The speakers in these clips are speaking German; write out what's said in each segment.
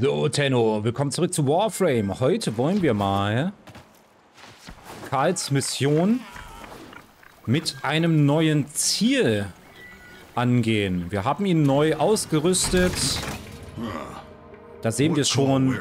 So, Tenno, willkommen zurück zu Warframe. Heute wollen wir mal Karls Mission mit einem neuen Ziel angehen. Wir haben ihn neu ausgerüstet. Da sehen wir es schon.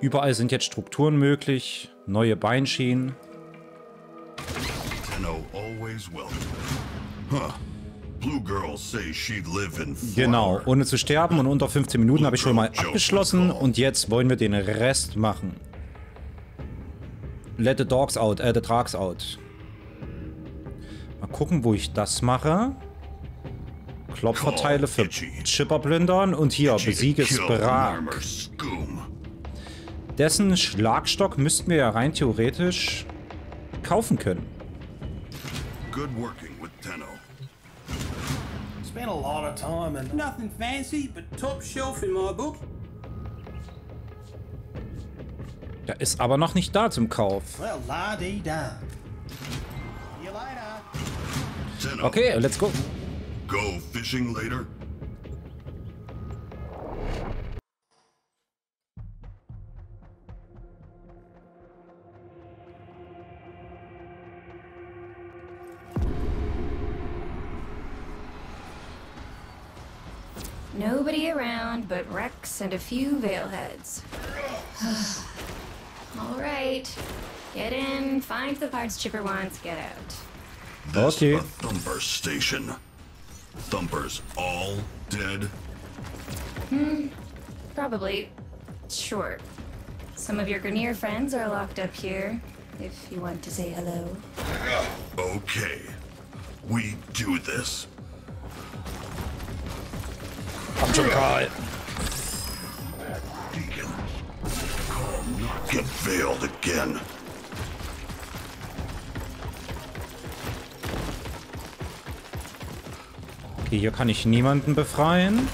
Überall sind jetzt Strukturen möglich, neue Beinschienen. Genau, ohne zu sterben und unter 15 Minuten habe ich schon mal abgeschlossen und jetzt wollen wir den Rest machen. Let the dogs out, äh, the drugs out. Mal gucken, wo ich das mache. Klopferteile für Chipper plündern und hier, besiege Sprak. Dessen Schlagstock müssten wir ja rein theoretisch kaufen können. Good working. Spent a lot of time and nothing fancy, but top shelf in my book. Der ist aber noch nicht da zum Kauf. Well, la -di -da. Okay, let's go. Go fishing later? Nobody around but Rex and a few Veilheads. All right. Get in, find the parts Chipper wants, get out. This okay. a Thumper station. Thumper's all dead? Hmm. Probably. Sure. Some of your Grenier friends are locked up here, if you want to say hello. Okay. We do this. Schon Karl. Get again. Okay, hier kann ich niemanden befreien.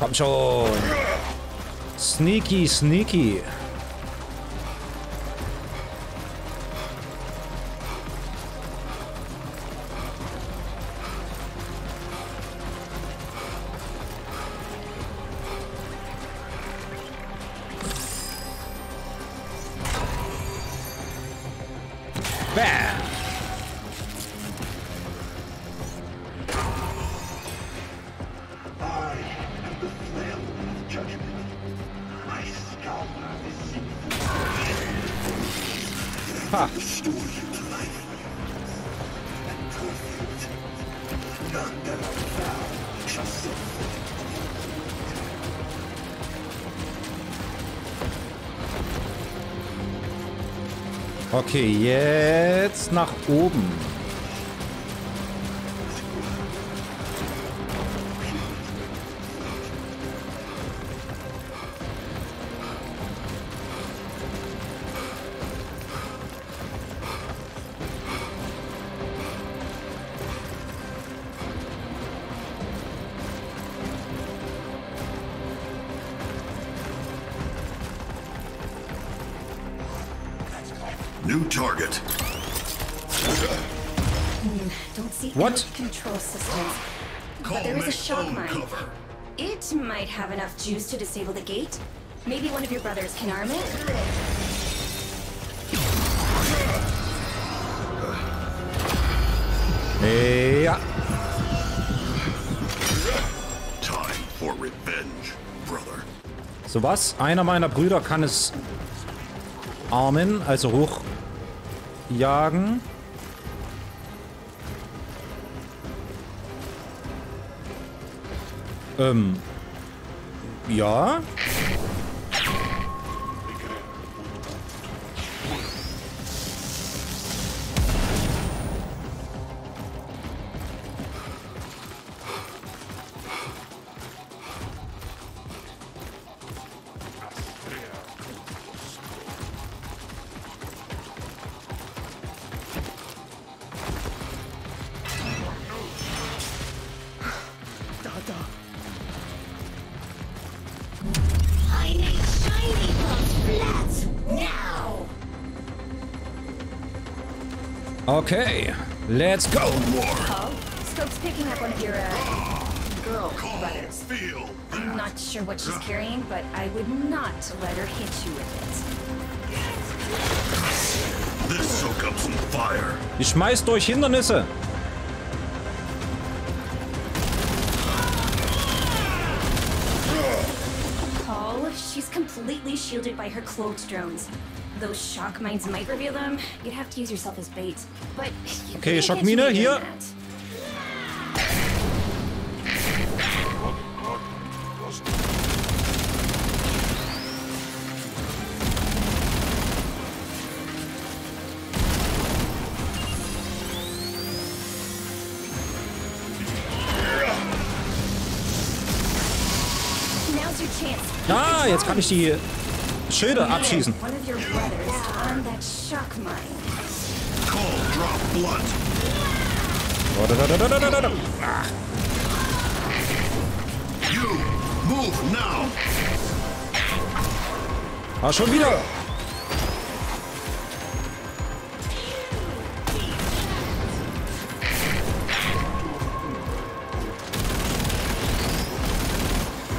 Komm schon. Sneaky, sneaky. Okay, jetzt nach oben. What? control systems. But there is a shock mine. It might have enough juice to disable the gate. Maybe one of your brothers can arm it? Ja. Time for revenge, brother. So was? Einer meiner Brüder kann es armen, also hoch Ähm. Ja. Okay, let's go. Paul, Scope's picking up one of your, uh, girl brothers. I'm not sure what she's carrying, but I would not let her hit you with it. This soak up some fire. Die schmeißt durch Hindernisse. Paul, she's completely shielded by her cloaked drones. Those shock mines might reveal them. You'd have to use yourself as bait. But you Okay, can't Shockmine, catch me doing hier. that. Now's your chance. Ah, jetzt kann ich die Schilder abschießen. Ah. Ah, schon wieder.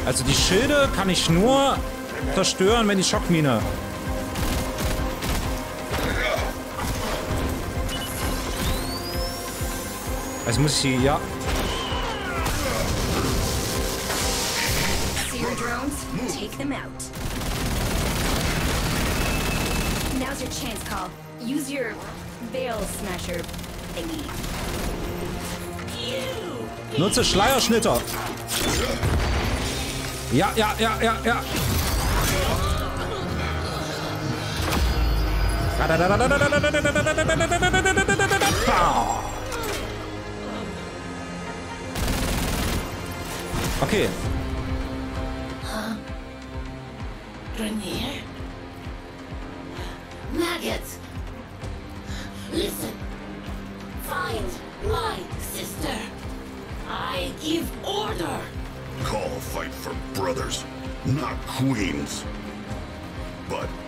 Also die Schilde kann ich nur zerstören, wenn die Schockmine. Also muss ich sie, ja. See your drones? Take them out. Now's your chance, Call. Use your veil smasher thingy. Nutze Schleierschnitter. Ja, ja, ja, ja, ja. Okay, Grenier? Maggots! Listen. Find my sister. I give order. Call fight for brothers, not queens. But call break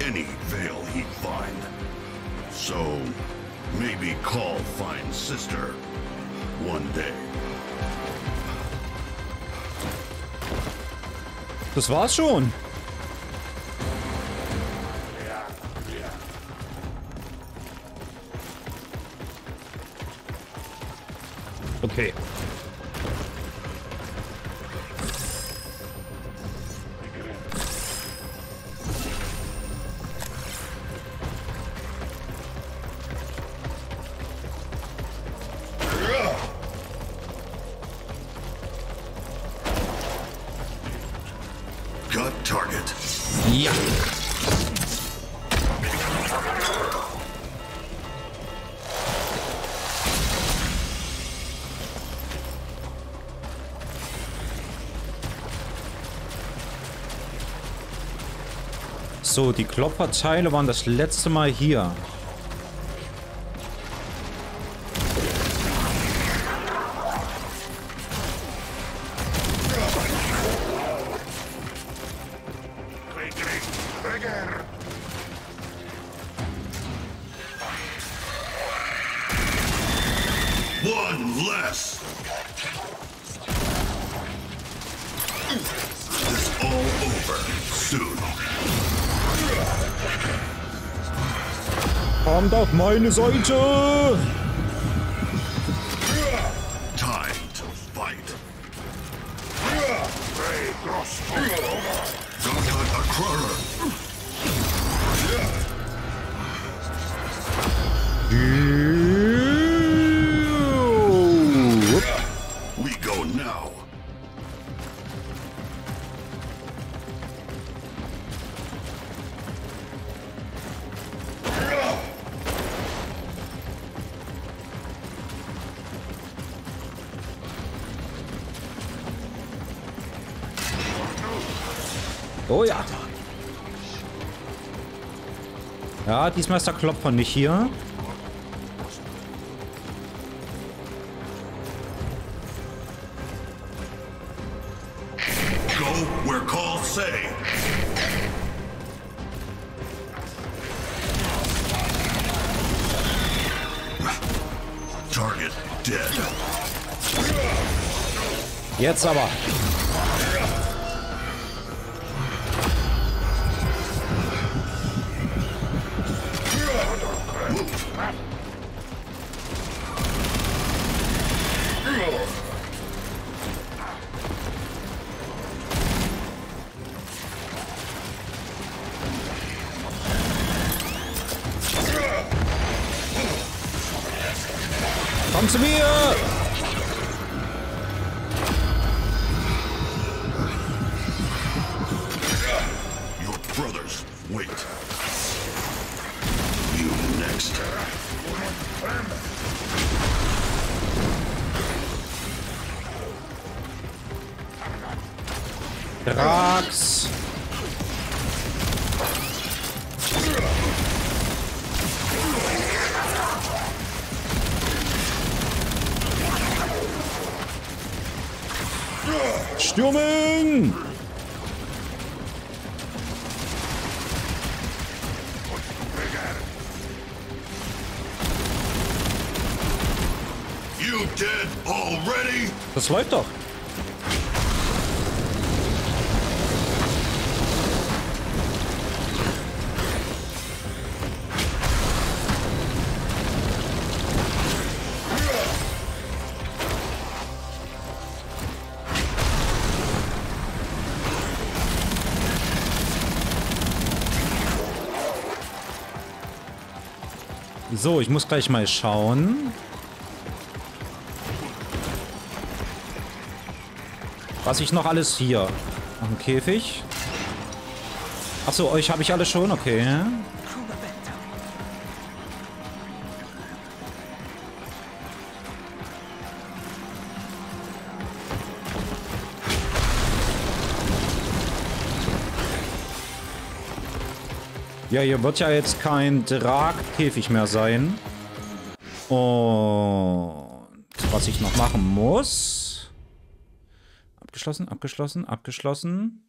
any veil he find. So maybe call find sister one day. das war's schon. Okay. So, die Klopferteile waren das letzte Mal hier. One less. Kommt auf meine Seite! Time to fight. We go now. Oh ja. Ja, diesmal ist der Klopfer nicht hier. Jetzt aber. Komm zu mir! Drax. Stürmen! Läuft doch. So, ich muss gleich mal schauen. Was ich noch alles hier. Noch ein Käfig. Achso, euch habe ich alle schon, okay. Ja, hier wird ja jetzt kein Dragkäfig mehr sein. Und was ich noch machen muss. Abgeschlossen, abgeschlossen, abgeschlossen.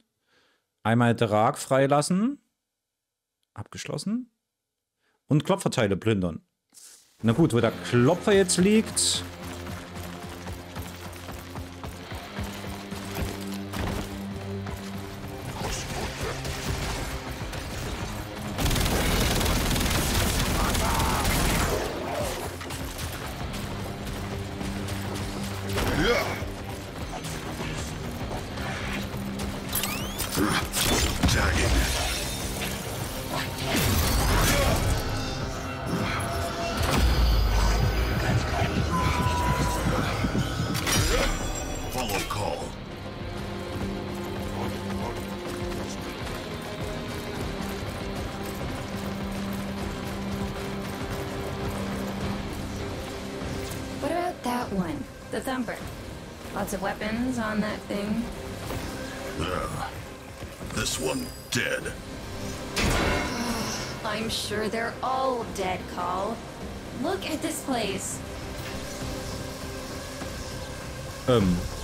Einmal Drag freilassen. Abgeschlossen. Und Klopferteile plündern. Na gut, wo der Klopfer jetzt liegt. Tagging. Lots on that thing. Uh, this one dead. I'm sure they're all dead, Call. Look at this place. Ähm.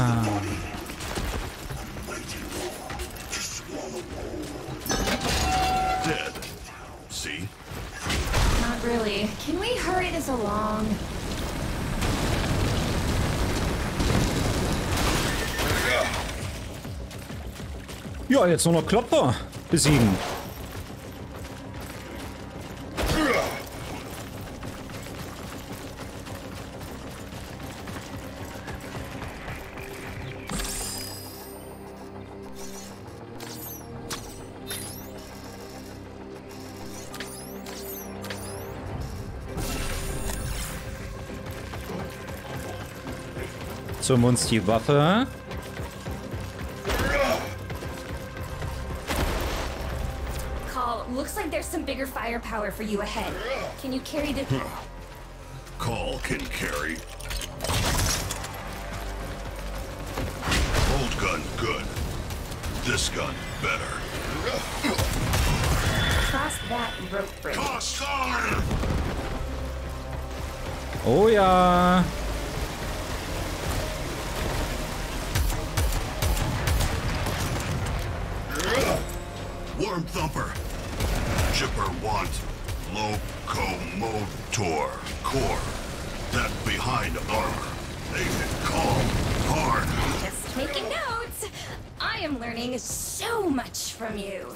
Ah. Dead. See? Not really. Can we hurry this along? Ja, jetzt nur noch Klopfer besiegen. Zum uns die Waffe. Call, looks like there's some bigger firepower for you ahead. Can you carry the... Call can carry. Old gun, good. This gun, better. Cross that rope bridge. Costar! Oh ja. Worm Thumper. Chipper want locomotor core. That behind armor. They can call hard. Just taking notes. I am learning so much from you.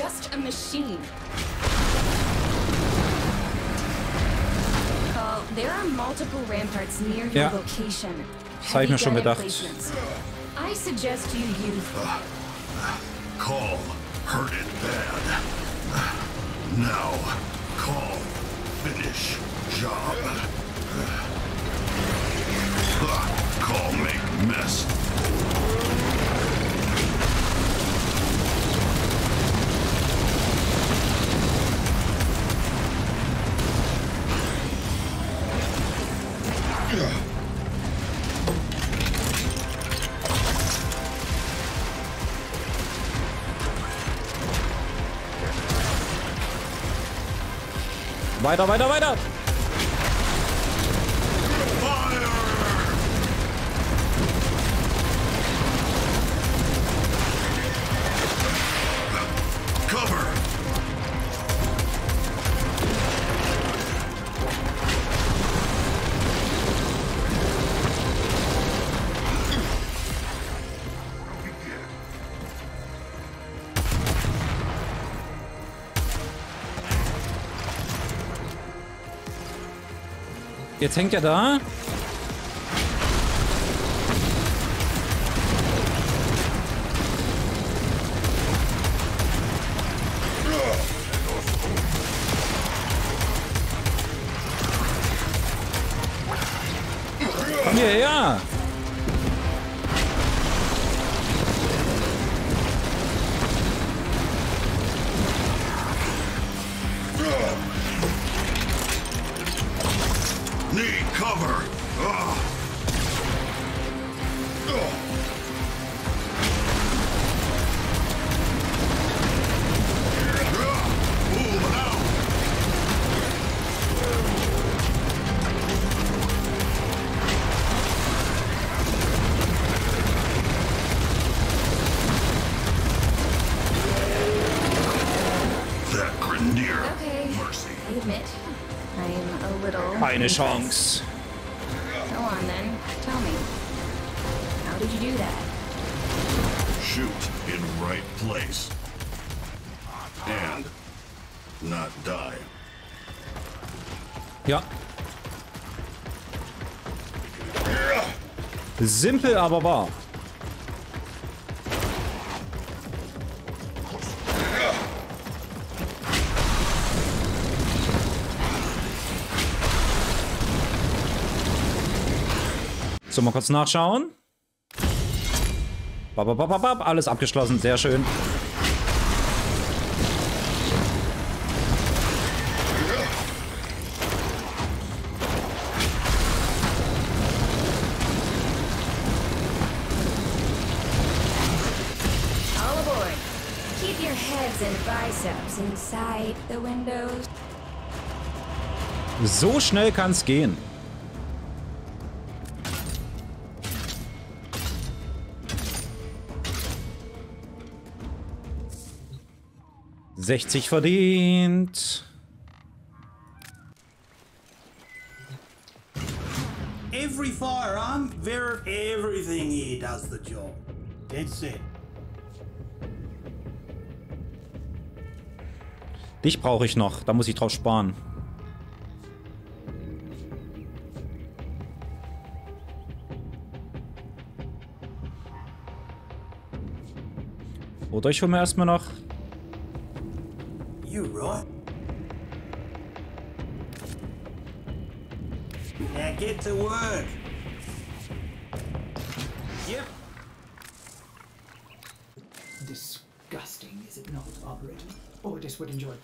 Just a machine. Call, there are multiple ramparts near your Ja. location. Das hab ich mir schon gedacht. I suggest you use ah. Call hurt it bad. Now, call finish job. Call Weiter, weiter, weiter. Jetzt hängt er da. Need cover! Ugh. Little. Keine impressed. Chance. Go on then. Tell me. How did you do that? Shoot in right place. And not die. Ja. Simpel, aber wahr. So, mal kurz nachschauen. Bap, bap, bap, bap, alles abgeschlossen, sehr schön. All aboard. Keep your heads and biceps inside the windows. So schnell kann's gehen. 60 verdient. Every firearm, ver everything here does the job. Dead set. Dich brauche ich noch. Da muss ich drauf sparen. Oder ich hole mir erstmal noch. You right? Now get to work. Yep. Disgusting, is it not, Operator? Ordis would enjoy.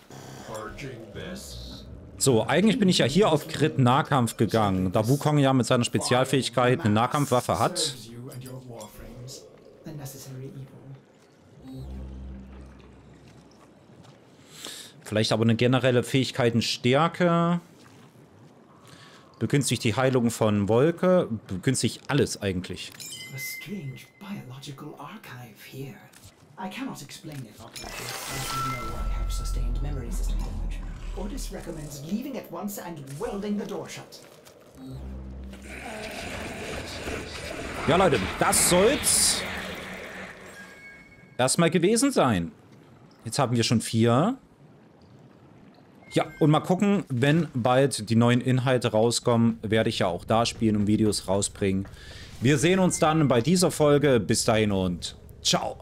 Purging this. So, eigentlich bin ich ja hier auf Crit Nahkampf gegangen, da Wukong ja mit seiner Spezialfähigkeit eine Nahkampfwaffe hat. Vielleicht aber eine generelle Fähigkeitenstärke. Begünstigt die Heilung von Wolke. Begünstigt alles eigentlich. A strange biological archive here. I cannot explain it, Operator, as you know I have sustained memory system damage. Ordis recommends leaving at once and welding the door shut. Ja, Leute, das soll's erstmal gewesen sein. Jetzt haben wir schon vier. Ja, und mal gucken, wenn bald die neuen Inhalte rauskommen, werde ich ja auch da spielen und Videos rausbringen. Wir sehen uns dann bei dieser Folge. Bis dahin und ciao.